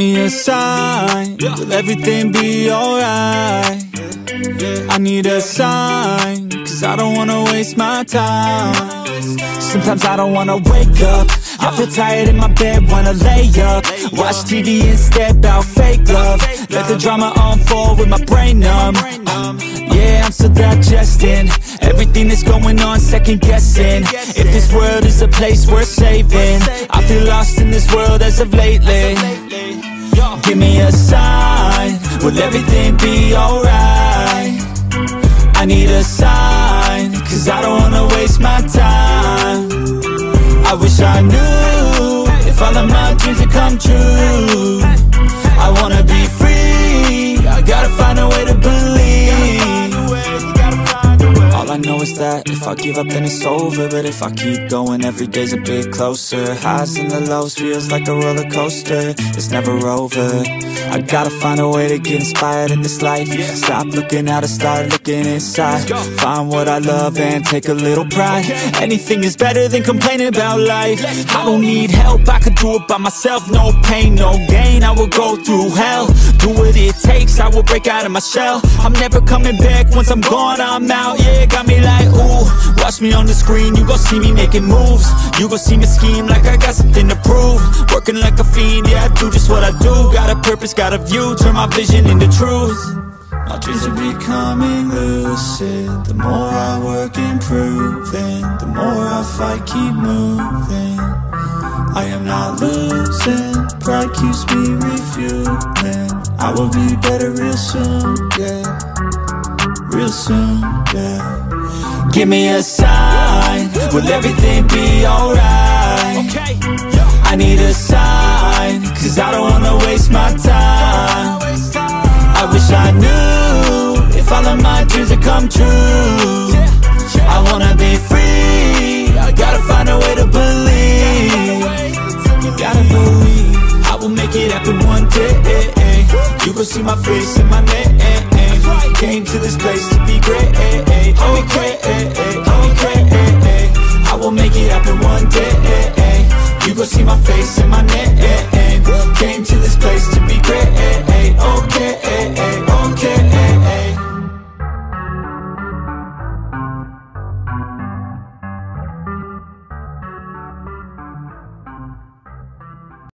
a sign. Will everything be alright? I need a sign Cause I don't wanna waste my time. Sometimes I don't wanna wake up. I feel tired in my bed, wanna lay up. Watch TV instead, about fake love. Let the drama unfold with my brain numb Yeah, I'm still digesting. Everything that's going on, second guessing. If this world is a place worth saving I feel lost in this world as of lately. Give me a sign. Will everything be alright? I need a sign Cause I don't wanna waste my time. I wish I knew If all of my dreams would come true that. If I give up then it's over. But if I keep going every day's a bit closer. Highs and the lows feels like a roller coaster. It's never over. I gotta find a way to get inspired in this life. Stop looking out and start looking inside. Find what I love and take a little pride. Anything is better than complaining about life. I don't need help, I could do it by myself. No pain, no gain, I will go through hell. Do what it takes, I will break out of my shell. I'm never coming back, once I'm gone, I'm out. Yeah, got me like, ooh Watch me on the screen, you gon' see me making moves. You gon' see me scheme like I got something to prove. Working like a fiend, yeah, I do just what I do. Got a purpose, got a view, turn my vision into truth. My dreams are becoming lucid. The more I work improving The more I fight, keep moving. I am not losing. Pride keeps me refueling. I will be better real soon, yeah. Real soon, yeah Give me a sign. Will everything be alright? I need a sign Cause I don't wanna waste my time. I wish I knew If all of my dreams would come true. I wanna be free. I gotta find a way to believe. You gotta believe. I will make it happen one day. You gon' see my face in my name came to this place to be great eh, eh. I'll be great, eh, I'll great I will make it happen one day You gon' see my face and my name Came to this place